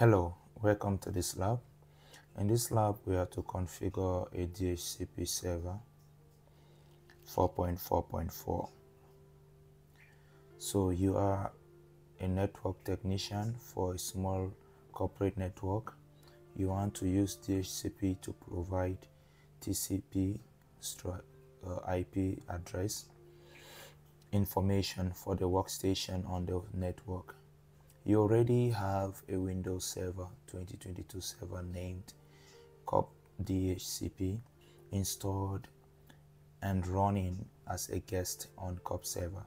Hello, welcome to this lab. In this lab, we are to configure a DHCP server 4.4.4. So you are a network technician for a small corporate network. You want to use DHCP to provide TCP uh, IP address information for the workstation on the network. You already have a Windows Server 2022 server named COP DHCP installed and running as a guest on COP server.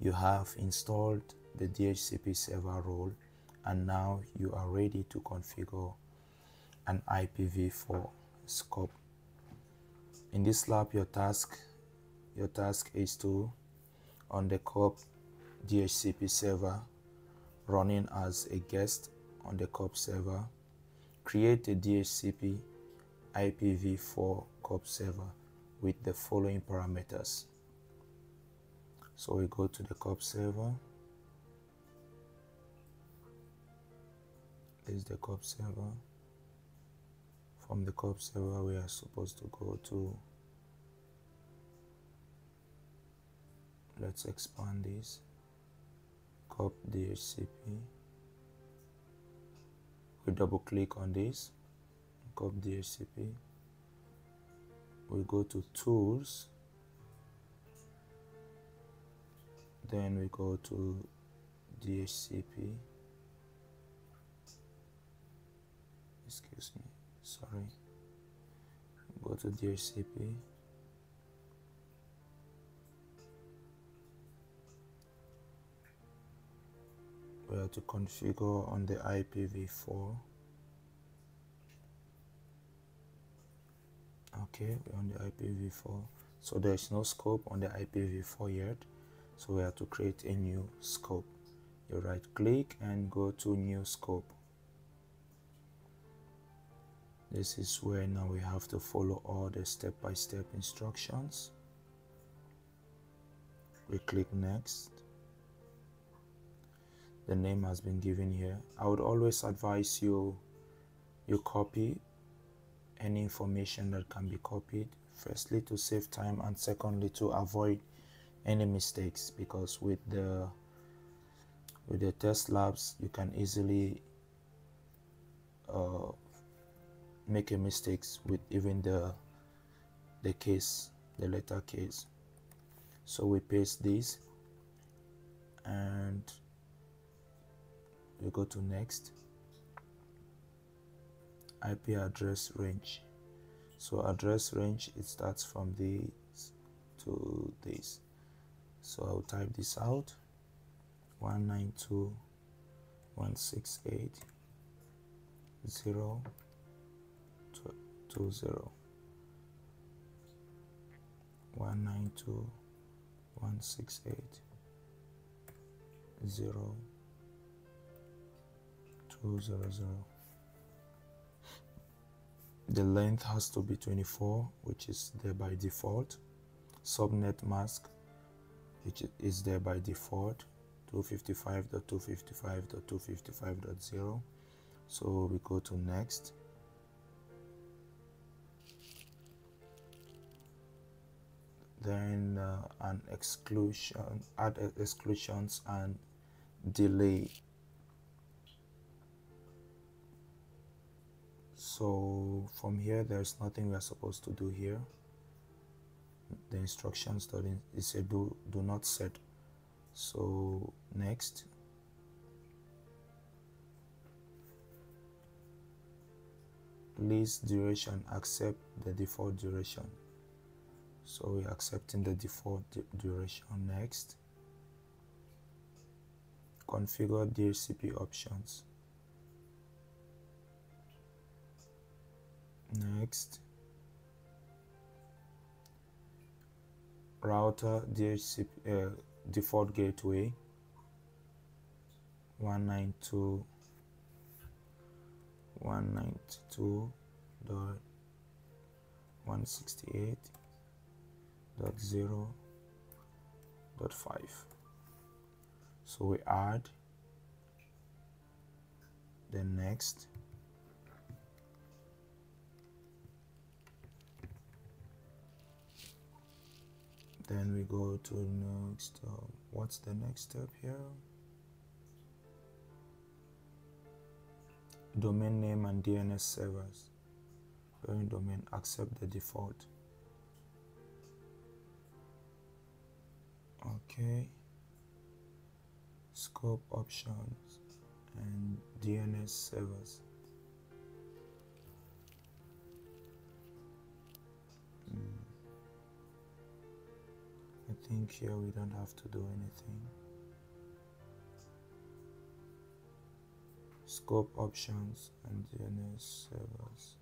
You have installed the DHCP server role and now you are ready to configure an IPv4 scope. In this lab, your task your task is to on the COP DHCP server running as a guest on the COP server, create a DHCP IPv4 COP server with the following parameters. So we go to the COP server. This is the COP server. From the COP server, we are supposed to go to let's expand this cop DHCP we double click on this cop DHCP we go to tools then we go to DHCP excuse me sorry. Go to DHCP to configure on the IPv4 okay we're on the IPv4 so there's no scope on the IPv4 yet. So we have to create a new scope. You right click and go to new scope. This is where now we have to follow all the step-by-step -step instructions. We click next the name has been given here i would always advise you you copy any information that can be copied. Firstly to save time and secondly to avoid any mistakes because with the with the test labs you can easily uh, make a mistakes with even the the case the letter case. So we paste this and we go to next. IP address range. So address range it starts from this to this. So I'll type this out. 192.168.0.20 0 0 200 the length has to be 24 which is there by default. Subnet mask which is there by default. 255.255.255.0 so we go to next. Then uh, an exclusion add exclusions and delay so from here there's nothing we are supposed to do here. The instructions that it said do do not set. So next. Lease duration. Accept the default duration. So we're accepting the default duration. Next. Configure DHCP options next. Router DHCP uh, default gateway. 192 192 dot 168 dot 0 dot 5 so we add the next then we go to next uh, what's the next step here? Domain name and DNS servers. Parent domain accept the default. Okay. Scope options and DNS servers think here we don't have to do anything. Scope options and DNS servers.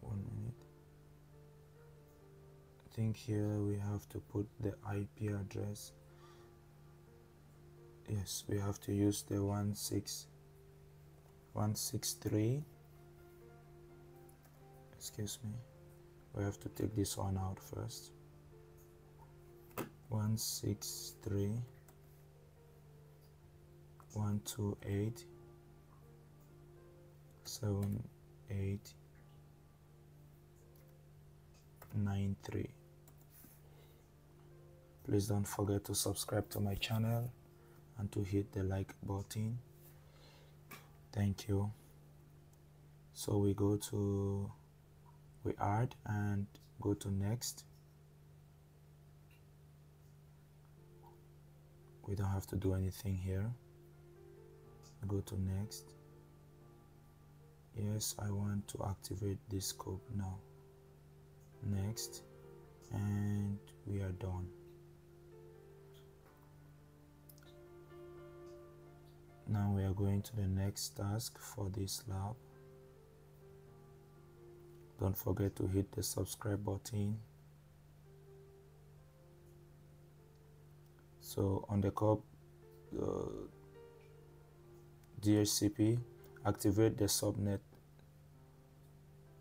One minute. I think here we have to put the IP address. Yes we have to use the 16 163 excuse me we have to take this one out first. 163 128 78 93 please don't forget to subscribe to my channel and to hit the like button. Thank you. So we go to we add and go to next. We don't have to do anything here. Go to next. Yes I want to activate this scope now. Next. And we are done. Now we are going to the next task for this lab don't forget to hit the subscribe button. So on the COP uh, DHCP activate the subnet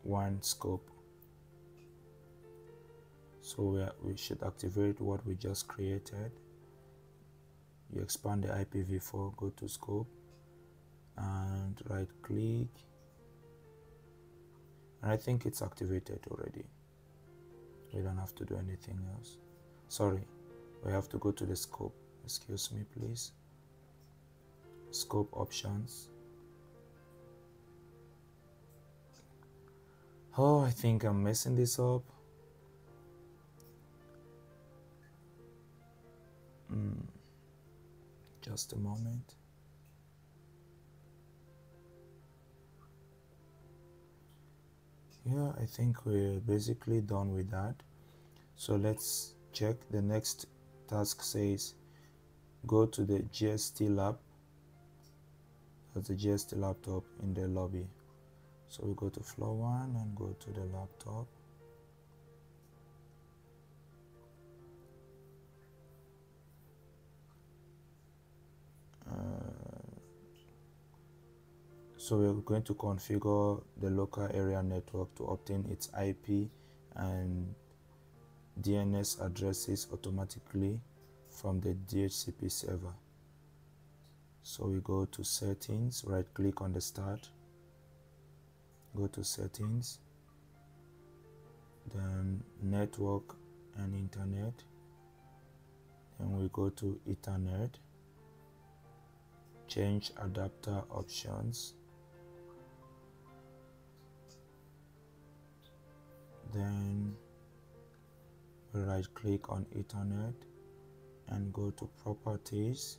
1 scope. So we, are, we should activate what we just created. You expand the IPv4 go to scope and right click and I think it's activated already. We don't have to do anything else. Sorry we have to go to the scope. Excuse me please. Scope options. Oh I think I'm messing this up. Mm. just a moment yeah I think we're basically done with that. So let's check. The next task says go to the GST lab. That's the GST laptop in the lobby. So we go to floor one and go to the laptop So we're going to configure the local area network to obtain its IP and DNS addresses automatically from the DHCP server. So we go to settings, right click on the start, go to settings, then network and internet, then we go to ethernet, change adapter options, then we right click on ethernet and go to properties.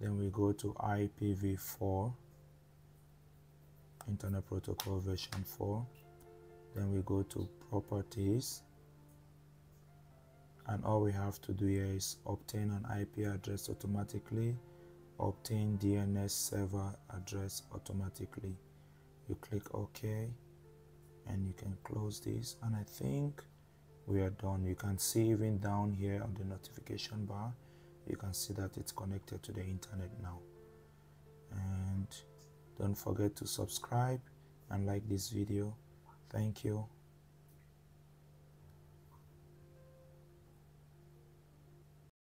Then we go to IPv4 internet protocol version 4 then we go to properties. And all we have to do here is obtain an IP address automatically. Obtain DNS server address automatically. You click OK and you can close this. And I think we are done. You can see even down here on the notification bar you can see that it's connected to the internet now. And don't forget to subscribe and like this video. Thank you